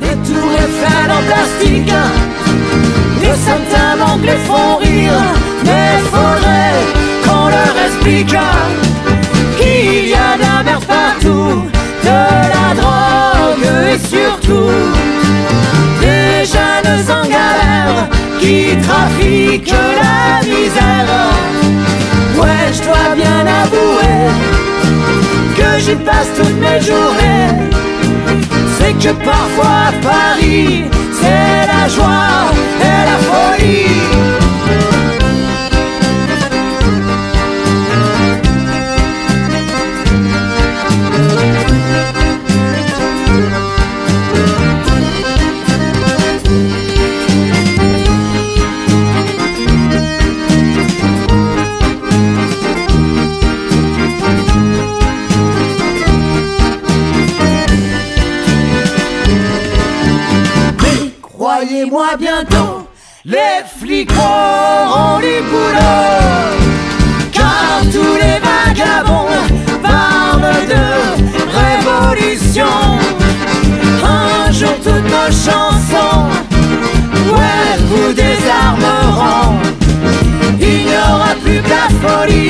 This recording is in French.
des tours Eiffel en plastique, des saltimbanques les font rire, mais faudrait qu'on leur explique. Qu'il y a de la merde partout, de la drogue et surtout des jeunes en galère qui trafiquent la misère. Ouais, je dois bien avouer que j'y passe toutes mes journées. Que parfois Paris, Croyez-moi bientôt, les flics auront du boulot. Car tous les vagabonds parlent de révolution. Un jour toutes nos chansons, ouais, vous désarmeront. Il n'y aura plus que la folie.